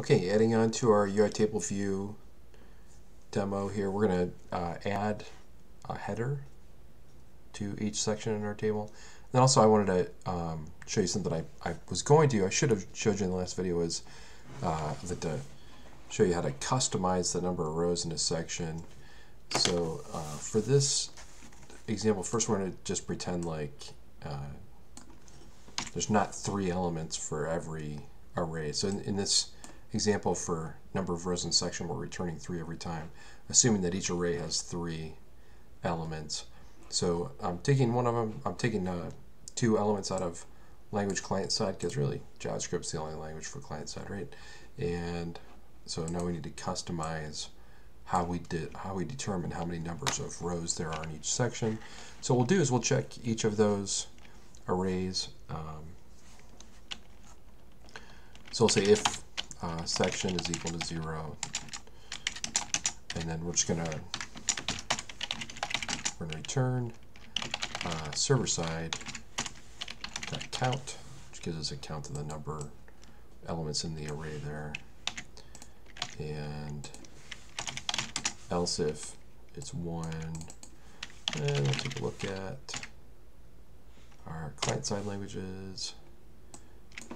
Okay, adding on to our UI table view demo here, we're going to uh, add a header to each section in our table. And also I wanted to um, show you something I, I was going to, I should have showed you in the last video was uh, that to show you how to customize the number of rows in a section. So uh, for this example, first we're going to just pretend like uh, there's not three elements for every array. So in, in this example for number of rows in section, we're returning three every time, assuming that each array has three elements. So I'm taking one of them, I'm taking uh, two elements out of language client side because really JavaScript's the only language for client side, right? And so now we need to customize how we did how we determine how many numbers of rows there are in each section. So what we'll do is we'll check each of those arrays. Um, so we'll say if uh, section is equal to zero. And then we're just gonna we're gonna return uh, server side count, which gives us a count of the number elements in the array there. And else if it's one, and we'll take a look at our client-side languages.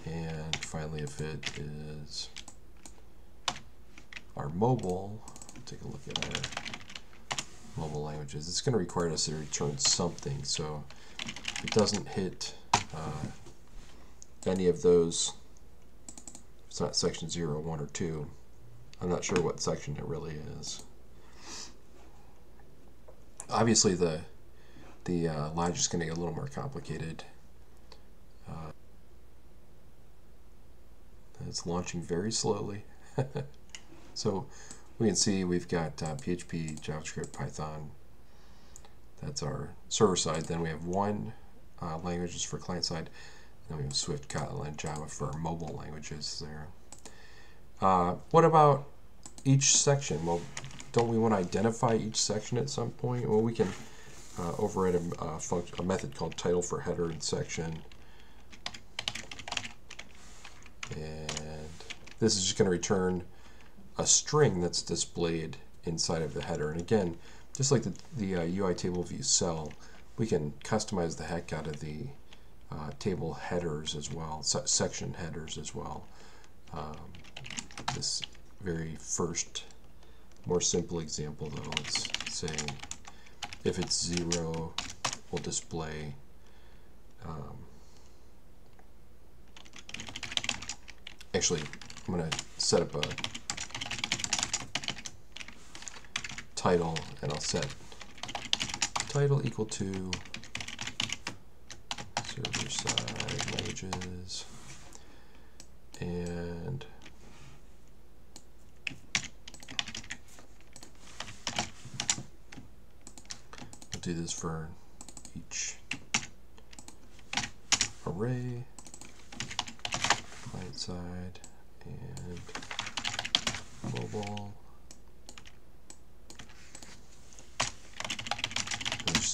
And finally, if it is our mobile, take a look at our mobile languages. It's going to require us to return something. So it doesn't hit uh, any of those, it's not section 0, 1, or 2, I'm not sure what section it really is. Obviously, the the uh, is going to get a little more complicated. Uh, it's launching very slowly. so we can see we've got uh, PHP, JavaScript, Python. That's our server side. Then we have one uh, languages for client side. Then we have Swift, Kotlin, Java for mobile languages there. Uh, what about each section? Well, don't we want to identify each section at some point? Well, we can uh, override a, a, a method called title for header and section. And this is just going to return a string that's displayed inside of the header. And again, just like the, the uh, UI table view cell, we can customize the heck out of the uh, table headers as well, se section headers as well. Um, this very first, more simple example though, let's say if it's zero, we'll display um, actually I'm going to set up a title and I'll set title equal to server side languages and I'll do this for each array client side and mobile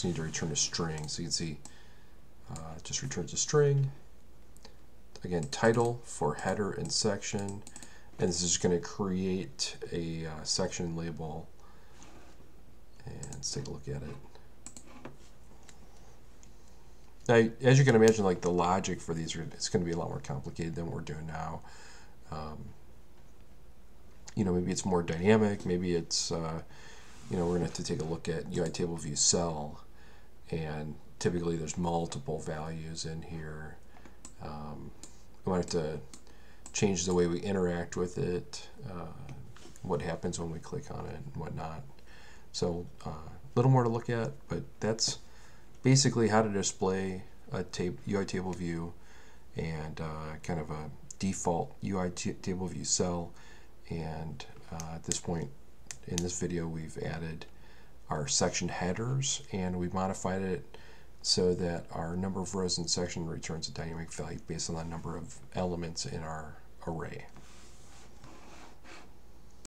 just need to return a string. So you can see uh, it just returns a string. Again, title for header and section. And this is going to create a uh, section label. And let's take a look at it. Now, as you can imagine, like the logic for these, it's going to be a lot more complicated than what we're doing now. Um, you know, maybe it's more dynamic. Maybe it's, uh, you know, we're going to have to take a look at UI table view cell and typically there's multiple values in here. Um, we might have to change the way we interact with it, uh, what happens when we click on it and whatnot. So a uh, little more to look at, but that's basically how to display a UI table view and uh, kind of a default UI table view cell. And uh, at this point in this video, we've added our section headers and we modified it so that our number of rows in section returns a dynamic value based on the number of elements in our array.